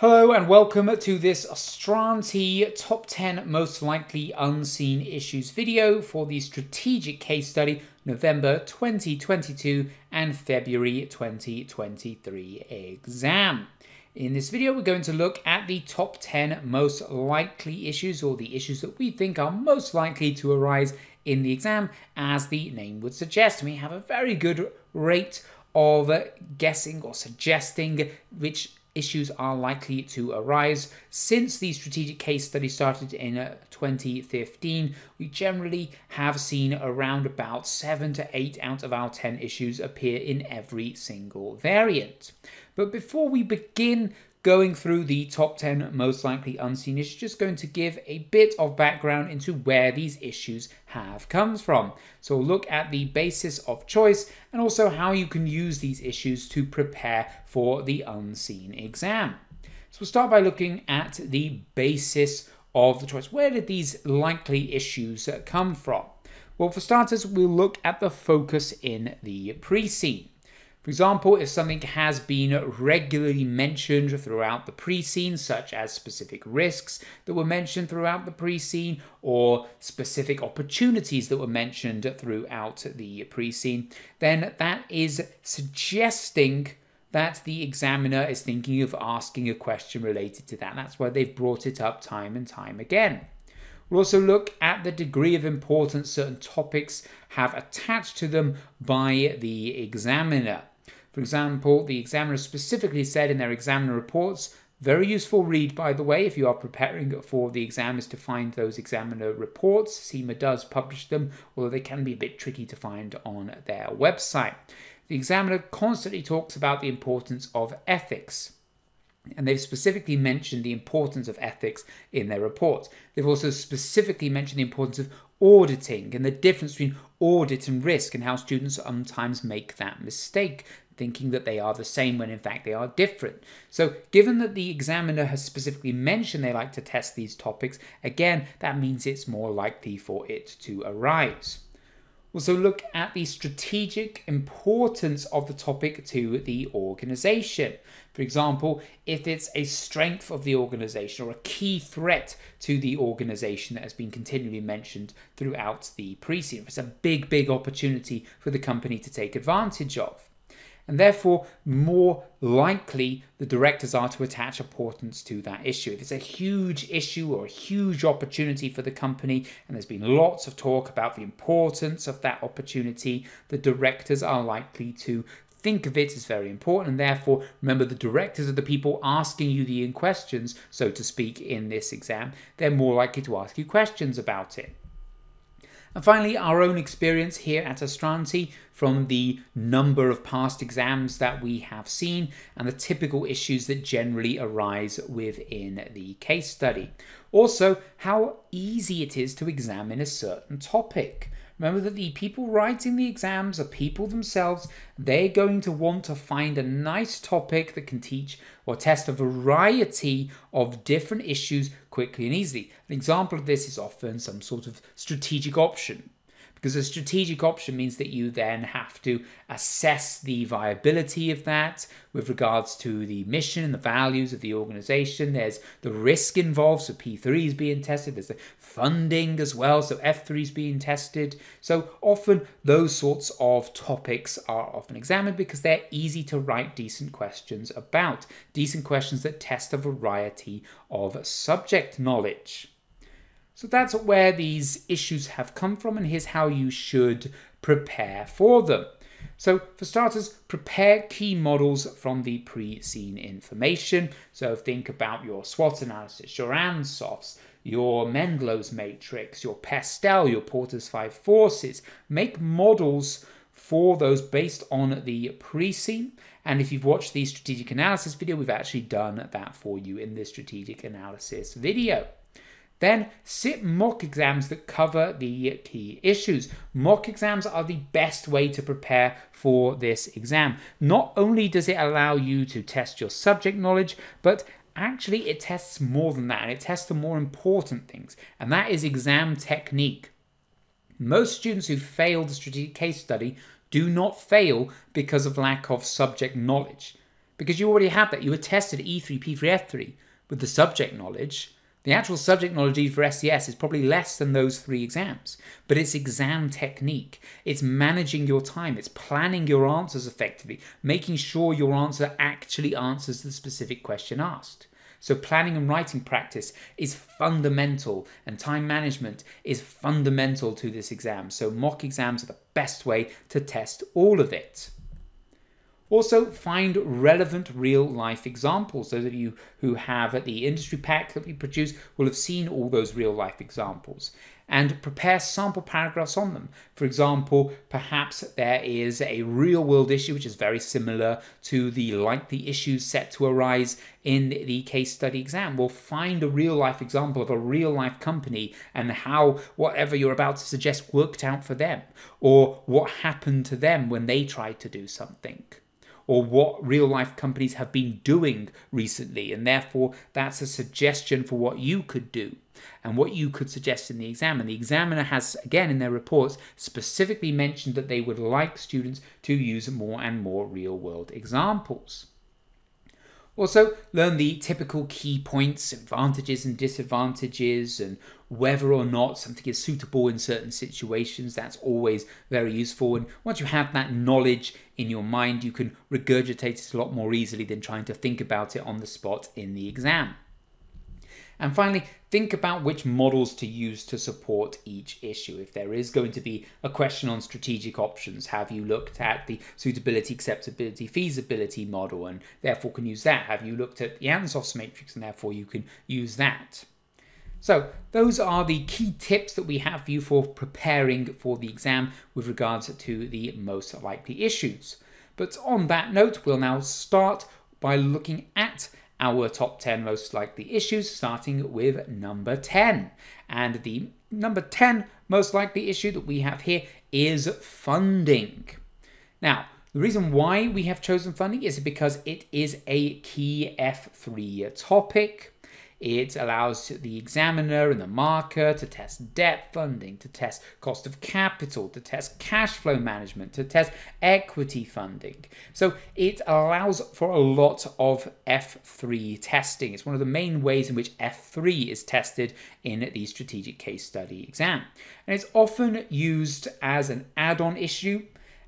Hello and welcome to this Astranti Top 10 Most Likely Unseen Issues video for the Strategic Case Study November 2022 and February 2023 exam. In this video, we're going to look at the top 10 most likely issues or the issues that we think are most likely to arise in the exam, as the name would suggest. We have a very good rate of guessing or suggesting which issues are likely to arise. Since the strategic case study started in uh, 2015, we generally have seen around about 7 to 8 out of our 10 issues appear in every single variant. But before we begin going through the top 10 most likely unseen issues, just going to give a bit of background into where these issues have come from. So we'll look at the basis of choice and also how you can use these issues to prepare for the unseen exam. So we'll start by looking at the basis of the choice. Where did these likely issues come from? Well, for starters, we'll look at the focus in the pre-seen. For example, if something has been regularly mentioned throughout the pre-seen, such as specific risks that were mentioned throughout the pre-seen, or specific opportunities that were mentioned throughout the pre-seen, then that is suggesting that the examiner is thinking of asking a question related to that. That's why they've brought it up time and time again. We'll also look at the degree of importance certain topics have attached to them by the examiner. For example, the examiner specifically said in their examiner reports, very useful read, by the way, if you are preparing for the exam, is to find those examiner reports. CIMA does publish them, although they can be a bit tricky to find on their website. The examiner constantly talks about the importance of ethics. And they've specifically mentioned the importance of ethics in their report. They've also specifically mentioned the importance of auditing and the difference between audit and risk and how students sometimes make that mistake thinking that they are the same when in fact they are different. So given that the examiner has specifically mentioned they like to test these topics, again, that means it's more likely for it to arise. Also look at the strategic importance of the topic to the organization. For example, if it's a strength of the organization or a key threat to the organization that has been continually mentioned throughout the pre-seen, it's a big, big opportunity for the company to take advantage of and therefore more likely the directors are to attach importance to that issue. If it's a huge issue or a huge opportunity for the company, and there's been lots of talk about the importance of that opportunity, the directors are likely to think of it as very important. And therefore remember the directors are the people asking you the questions so to speak in this exam. They're more likely to ask you questions about it and finally, our own experience here at Astranti from the number of past exams that we have seen and the typical issues that generally arise within the case study. Also, how easy it is to examine a certain topic. Remember that the people writing the exams are people themselves. They're going to want to find a nice topic that can teach or test a variety of different issues quickly and easily. An example of this is often some sort of strategic option because a strategic option means that you then have to assess the viability of that with regards to the mission and the values of the organization. There's the risk involved, so P3 is being tested. There's the funding as well, so F3 is being tested. So often those sorts of topics are often examined because they're easy to write decent questions about, decent questions that test a variety of subject knowledge. So that's where these issues have come from, and here's how you should prepare for them. So for starters, prepare key models from the pre-seen information. So think about your SWOT analysis, your Ansoffs, your Mendelow's matrix, your Pestel, your Porter's five forces. Make models for those based on the pre-seen. And if you've watched the strategic analysis video, we've actually done that for you in the strategic analysis video. Then sit mock exams that cover the key issues. Mock exams are the best way to prepare for this exam. Not only does it allow you to test your subject knowledge, but actually it tests more than that. It tests the more important things, and that is exam technique. Most students who fail the strategic case study do not fail because of lack of subject knowledge. because you already have that. You were tested E3, P3, F3 with the subject knowledge. The actual subject knowledge for SCS is probably less than those three exams, but it's exam technique. It's managing your time. It's planning your answers effectively, making sure your answer actually answers the specific question asked. So planning and writing practice is fundamental and time management is fundamental to this exam. So mock exams are the best way to test all of it. Also, find relevant real life examples. Those of you who have at the industry pack that we produce will have seen all those real life examples and prepare sample paragraphs on them. For example, perhaps there is a real world issue which is very similar to the likely issues set to arise in the case study exam. We'll find a real life example of a real life company and how whatever you're about to suggest worked out for them, or what happened to them when they tried to do something or what real life companies have been doing recently. And therefore, that's a suggestion for what you could do and what you could suggest in the exam. And the examiner has, again, in their reports, specifically mentioned that they would like students to use more and more real world examples. Also, learn the typical key points, advantages and disadvantages, and whether or not something is suitable in certain situations. That's always very useful. And once you have that knowledge in your mind, you can regurgitate it a lot more easily than trying to think about it on the spot in the exam. And finally, think about which models to use to support each issue. If there is going to be a question on strategic options, have you looked at the suitability, acceptability, feasibility model and therefore can use that? Have you looked at the Ansoff's matrix and therefore you can use that? So those are the key tips that we have for you for preparing for the exam with regards to the most likely issues. But on that note, we'll now start by looking at our top 10 most likely issues, starting with number 10. And the number 10 most likely issue that we have here is funding. Now, the reason why we have chosen funding is because it is a key F3 topic. It allows the examiner and the marker to test debt funding, to test cost of capital, to test cash flow management, to test equity funding. So it allows for a lot of F3 testing. It's one of the main ways in which F3 is tested in the strategic case study exam. And it's often used as an add-on issue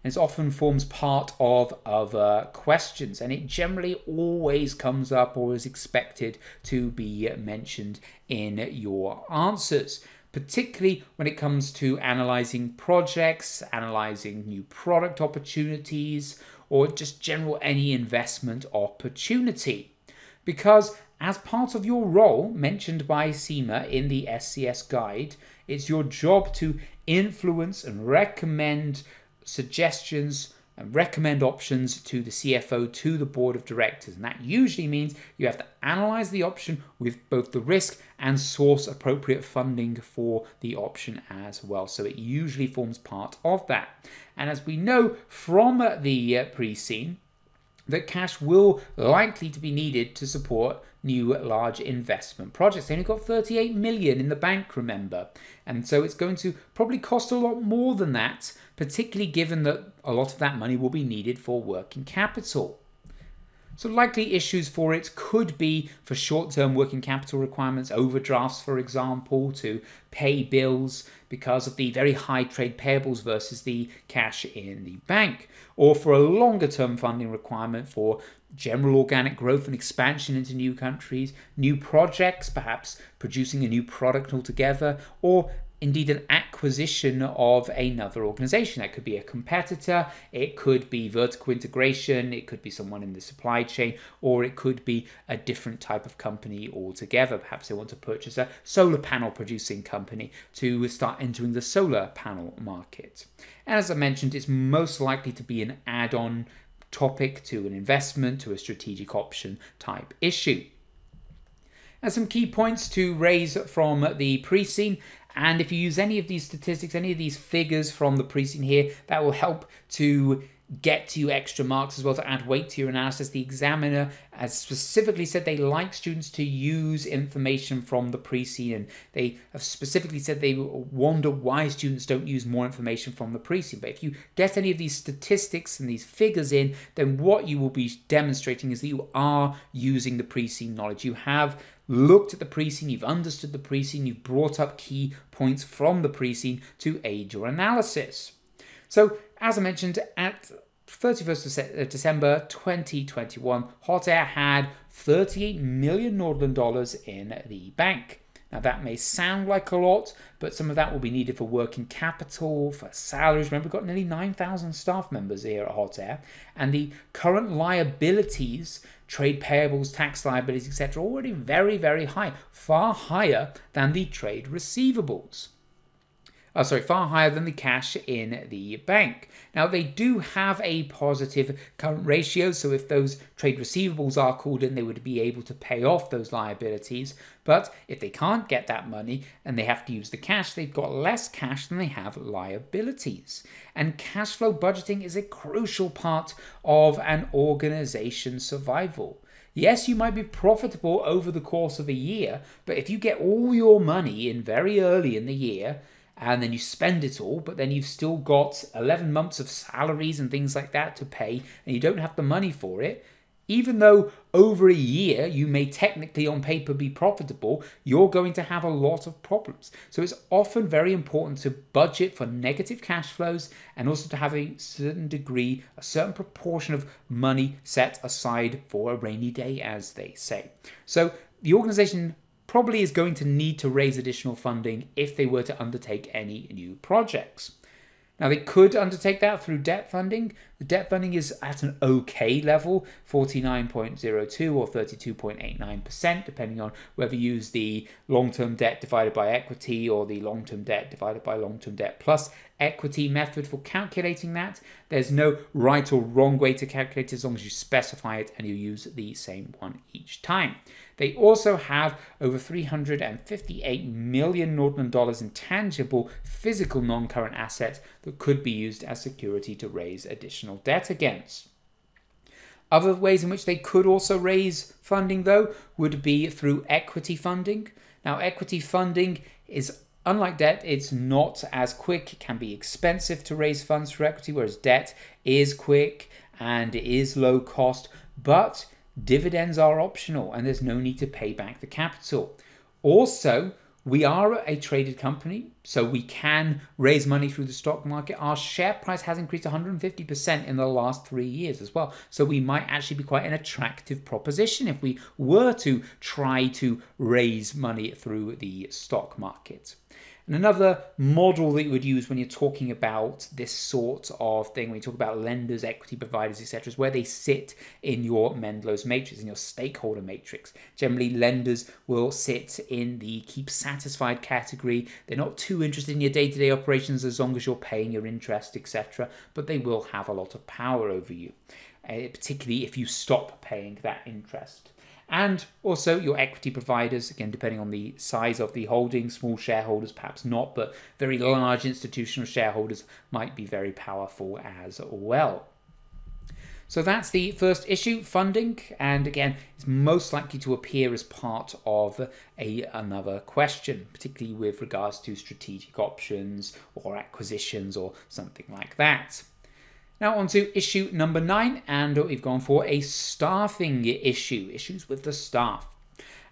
and it often forms part of other questions and it generally always comes up or is expected to be mentioned in your answers particularly when it comes to analyzing projects analyzing new product opportunities or just general any investment opportunity. Because as part of your role mentioned by CIMA in the SCS guide, it's your job to influence and recommend suggestions and recommend options to the CFO, to the board of directors. And that usually means you have to analyze the option with both the risk and source appropriate funding for the option as well. So it usually forms part of that. And as we know from the uh, pre-seen, that cash will likely to be needed to support new large investment projects. They only got 38 million in the bank, remember. And so it's going to probably cost a lot more than that, particularly given that a lot of that money will be needed for working capital. So likely issues for it could be for short-term working capital requirements, overdrafts, for example, to pay bills because of the very high trade payables versus the cash in the bank, or for a longer-term funding requirement for general organic growth and expansion into new countries, new projects, perhaps producing a new product altogether, or indeed an acquisition of another organization. That could be a competitor, it could be vertical integration, it could be someone in the supply chain, or it could be a different type of company altogether. Perhaps they want to purchase a solar panel producing company to start entering the solar panel market. And as I mentioned, it's most likely to be an add on topic to an investment, to a strategic option type issue. And some key points to raise from the pre-seen. And if you use any of these statistics, any of these figures from the pre-seen here, that will help to get to you extra marks as well to add weight to your analysis. The examiner has specifically said they like students to use information from the pre-seen and they have specifically said they wonder why students don't use more information from the pre-seen. But if you get any of these statistics and these figures in, then what you will be demonstrating is that you are using the pre-seen knowledge. You have looked at the pre-seen, you've understood the pre-seen, you've brought up key points from the pre-seen to aid your analysis. So as I mentioned, at 31st of uh, December 2021, Hottayr had 38 million Nordland dollars in the bank. Now that may sound like a lot, but some of that will be needed for working capital, for salaries. Remember, we've got nearly 9,000 staff members here at Hottayr, and the current liabilities, trade payables, tax liabilities, etc., are already very, very high, far higher than the trade receivables oh, sorry, far higher than the cash in the bank. Now, they do have a positive current ratio, so if those trade receivables are called in, they would be able to pay off those liabilities. But if they can't get that money and they have to use the cash, they've got less cash than they have liabilities. And cash flow budgeting is a crucial part of an organization's survival. Yes, you might be profitable over the course of a year, but if you get all your money in very early in the year, and then you spend it all, but then you've still got 11 months of salaries and things like that to pay, and you don't have the money for it. Even though over a year you may technically on paper be profitable, you're going to have a lot of problems. So it's often very important to budget for negative cash flows and also to have a certain degree, a certain proportion of money set aside for a rainy day, as they say. So the organization probably is going to need to raise additional funding if they were to undertake any new projects. Now, they could undertake that through debt funding. The debt funding is at an okay level, 49.02 or 32.89%, depending on whether you use the long term debt divided by equity or the long term debt divided by long term debt plus equity method for calculating that. There's no right or wrong way to calculate it as long as you specify it and you use the same one each time. They also have over 358 million Nordland dollars in tangible physical non-current assets that could be used as security to raise additional debt against. Other ways in which they could also raise funding, though, would be through equity funding. Now, equity funding is Unlike debt, it's not as quick, it can be expensive to raise funds for equity, whereas debt is quick and is low cost, but dividends are optional and there's no need to pay back the capital. Also, we are a traded company, so we can raise money through the stock market. Our share price has increased 150% in the last three years as well. So we might actually be quite an attractive proposition if we were to try to raise money through the stock market. And another model that you would use when you're talking about this sort of thing, when you talk about lenders, equity providers, etc., is where they sit in your Mendelow's matrix, in your stakeholder matrix. Generally, lenders will sit in the keep satisfied category. They're not too interested in your day to day operations as long as you're paying your interest, etc., but they will have a lot of power over you, uh, particularly if you stop paying that interest and also your equity providers, again, depending on the size of the holding, small shareholders perhaps not, but very large institutional shareholders might be very powerful as well. So that's the first issue, funding, and again, it's most likely to appear as part of a another question, particularly with regards to strategic options or acquisitions or something like that. Now on to issue number nine, and we've gone for a staffing issue, issues with the staff.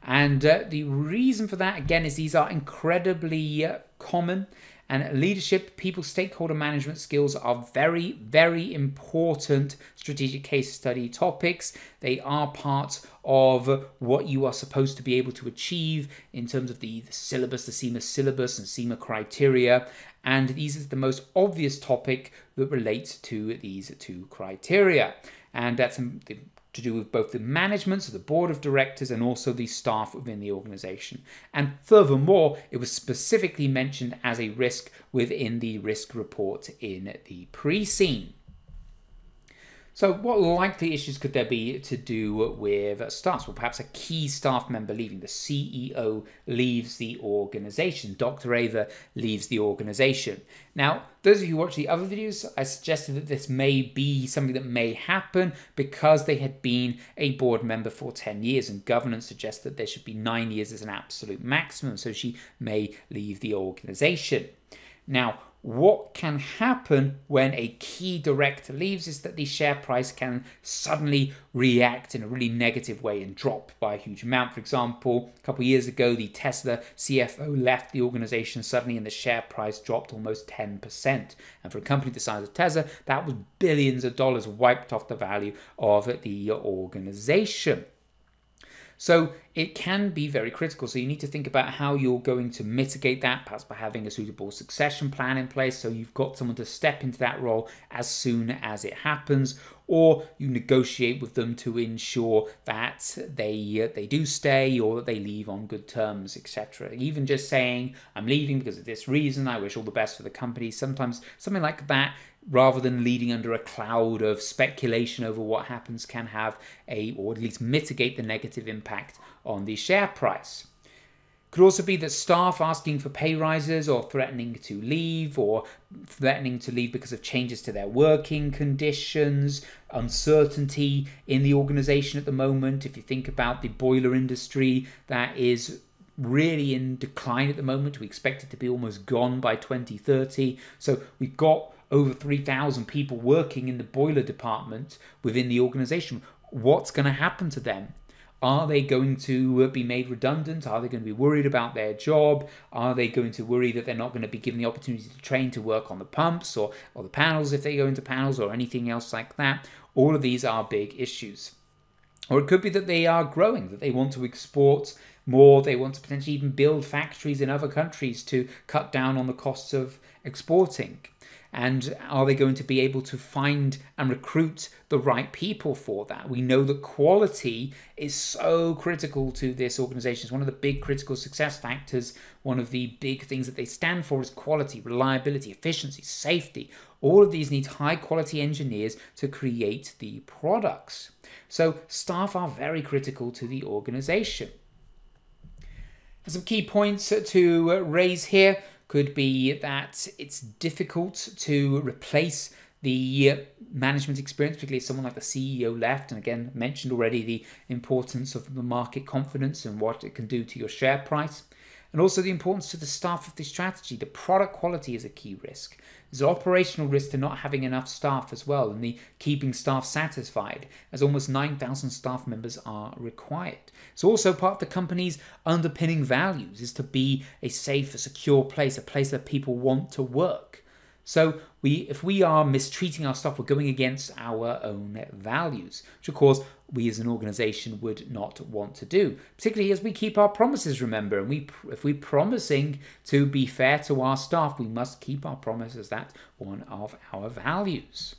And uh, the reason for that, again, is these are incredibly uh, common and leadership, people, stakeholder management skills are very, very important strategic case study topics. They are part of what you are supposed to be able to achieve in terms of the, the syllabus, the CIMA syllabus and CIMA criteria. And these is the most obvious topic that relates to these two criteria. And that's to do with both the management, so the board of directors, and also the staff within the organization. And furthermore, it was specifically mentioned as a risk within the risk report in the pre-seen. So, what likely issues could there be to do with staff? Well, perhaps a key staff member leaving. The CEO leaves the organization. Dr. Ava leaves the organization. Now, those of you who watch the other videos, I suggested that this may be something that may happen because they had been a board member for 10 years, and governance suggests that there should be nine years as an absolute maximum. So, she may leave the organization. Now, what can happen when a key director leaves is that the share price can suddenly react in a really negative way and drop by a huge amount. For example, a couple of years ago, the Tesla CFO left the organization suddenly and the share price dropped almost 10%. And for a company the size of Tesla, that was billions of dollars wiped off the value of the organization. So it can be very critical. So you need to think about how you're going to mitigate that, perhaps by having a suitable succession plan in place. So you've got someone to step into that role as soon as it happens, or you negotiate with them to ensure that they uh, they do stay or that they leave on good terms, etc. Even just saying I'm leaving because of this reason, I wish all the best for the company. Sometimes something like that rather than leading under a cloud of speculation over what happens can have a or at least mitigate the negative impact on the share price could also be that staff asking for pay rises or threatening to leave or threatening to leave because of changes to their working conditions, uncertainty in the organization at the moment. If you think about the boiler industry, that is really in decline at the moment. We expect it to be almost gone by 2030. So we've got over 3,000 people working in the boiler department within the organization. What's going to happen to them? Are they going to uh, be made redundant? Are they going to be worried about their job? Are they going to worry that they're not going to be given the opportunity to train to work on the pumps or, or the panels if they go into panels or anything else like that? All of these are big issues. Or it could be that they are growing, that they want to export more, they want to potentially even build factories in other countries to cut down on the costs of exporting. And are they going to be able to find and recruit the right people for that? We know that quality is so critical to this organization. It's one of the big critical success factors. One of the big things that they stand for is quality, reliability, efficiency, safety. All of these need high quality engineers to create the products. So staff are very critical to the organization. Some key points to raise here could be that it's difficult to replace the management experience, particularly if someone like the CEO left, and again mentioned already the importance of the market confidence and what it can do to your share price, and also the importance to the staff of the strategy. The product quality is a key risk. There's operational risk to not having enough staff as well, and the keeping staff satisfied, as almost 9,000 staff members are required. It's also part of the company's underpinning values is to be a safe, a secure place, a place that people want to work. So we, if we are mistreating our staff, we're going against our own values, which of course we as an organization would not want to do, particularly as we keep our promises, remember. And we, if we're promising to be fair to our staff, we must keep our promises. That's one of our values.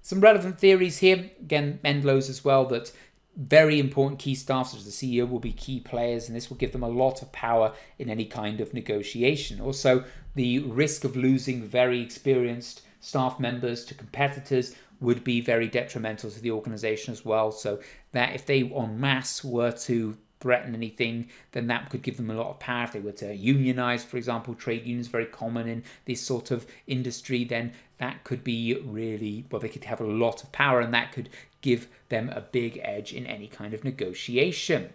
Some relevant theories here, again, Mendelow's as well, that very important key staff, such as the CEO, will be key players, and this will give them a lot of power in any kind of negotiation. Also, the risk of losing very experienced staff members to competitors would be very detrimental to the organization as well. So, that if they en masse were to threaten anything, then that could give them a lot of power. If they were to unionize, for example, trade unions very common in this sort of industry, then that could be really well, they could have a lot of power, and that could give them a big edge in any kind of negotiation.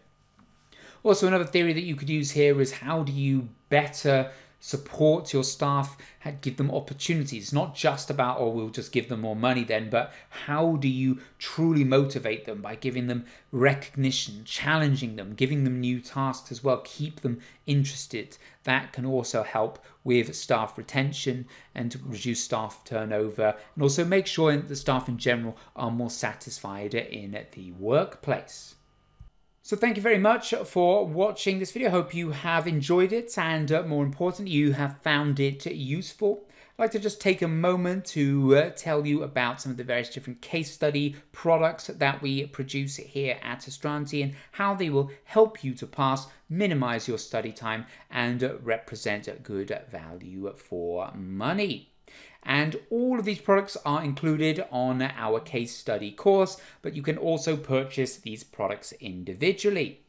Also, another theory that you could use here is how do you better support your staff, give them opportunities. not just about, oh, we'll just give them more money then, but how do you truly motivate them by giving them recognition, challenging them, giving them new tasks as well, keep them interested. That can also help with staff retention and reduce staff turnover, and also make sure that the staff in general are more satisfied in the workplace. So thank you very much for watching this video. Hope you have enjoyed it and uh, more important, you have found it useful. I'd like to just take a moment to uh, tell you about some of the various different case study products that we produce here at Astranti and how they will help you to pass, minimize your study time and uh, represent good value for money. And all of these products are included on our case study course, but you can also purchase these products individually.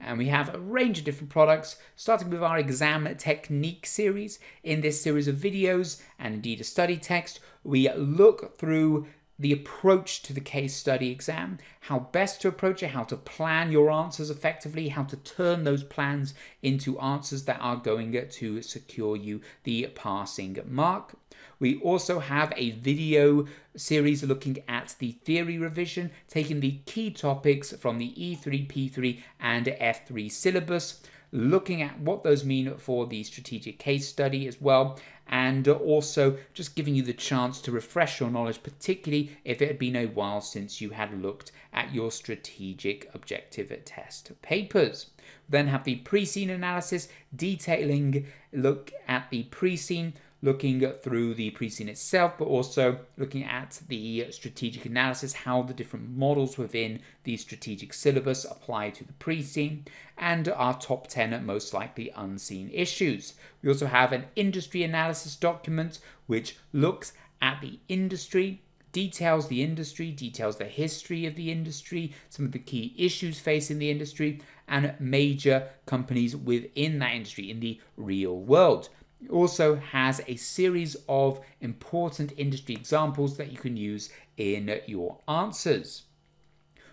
And we have a range of different products, starting with our exam technique series. In this series of videos and indeed a study text, we look through the approach to the case study exam, how best to approach it, how to plan your answers effectively, how to turn those plans into answers that are going to secure you the passing mark. We also have a video series looking at the theory revision, taking the key topics from the E3, P3 and F3 syllabus, looking at what those mean for the strategic case study as well, and also just giving you the chance to refresh your knowledge, particularly if it had been a while since you had looked at your strategic objective test papers. Then have the pre-seen analysis detailing look at the pre-seen looking through the pre-seen itself, but also looking at the strategic analysis, how the different models within the strategic syllabus apply to the pre-seen, and our top 10 most likely unseen issues. We also have an industry analysis document which looks at the industry, details the industry, details the history of the industry, some of the key issues facing the industry, and major companies within that industry in the real world also has a series of important industry examples that you can use in your answers.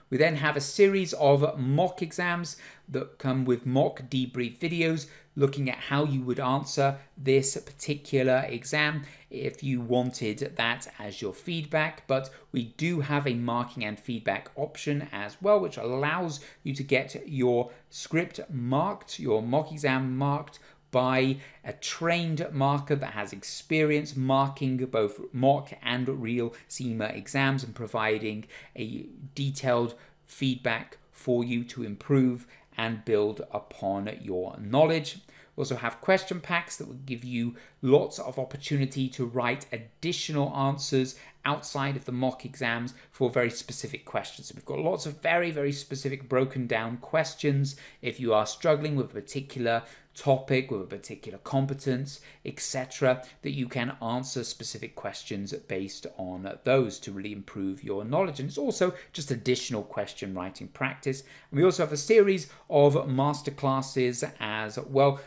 We then have a series of mock exams that come with mock debrief videos looking at how you would answer this particular exam if you wanted that as your feedback. But we do have a marking and feedback option as well, which allows you to get your script marked, your mock exam marked by a trained marker that has experience marking both mock and real CIMA exams and providing a detailed feedback for you to improve and build upon your knowledge. We also have question packs that will give you lots of opportunity to write additional answers outside of the mock exams for very specific questions. We've got lots of very, very specific broken down questions. If you are struggling with a particular topic, with a particular competence, etc., that you can answer specific questions based on those to really improve your knowledge. And it's also just additional question writing practice. And we also have a series of masterclasses as well.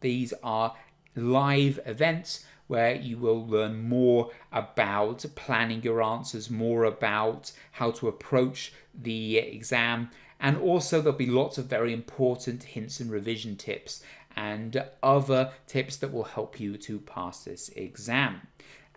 These are live events where you will learn more about planning your answers, more about how to approach the exam, and also, there'll be lots of very important hints and revision tips and other tips that will help you to pass this exam.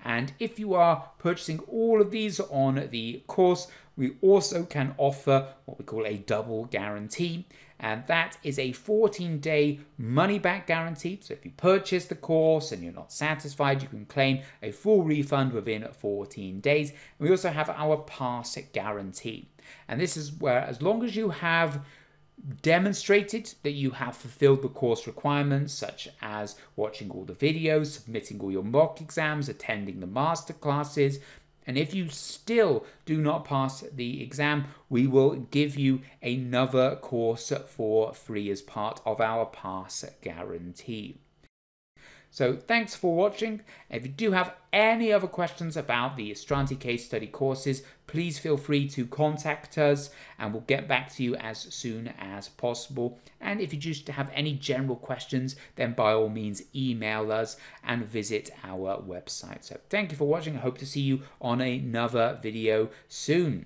And if you are purchasing all of these on the course, we also can offer what we call a double guarantee. And that is a 14 day money back guarantee. So if you purchase the course and you're not satisfied, you can claim a full refund within 14 days. And we also have our pass guarantee. And this is where, as long as you have demonstrated that you have fulfilled the course requirements, such as watching all the videos, submitting all your mock exams, attending the master classes, and if you still do not pass the exam, we will give you another course for free as part of our pass guarantee. So thanks for watching. If you do have any other questions about the Astranti case study courses, please feel free to contact us and we'll get back to you as soon as possible. And if you just have any general questions, then by all means email us and visit our website. So thank you for watching. I hope to see you on another video soon.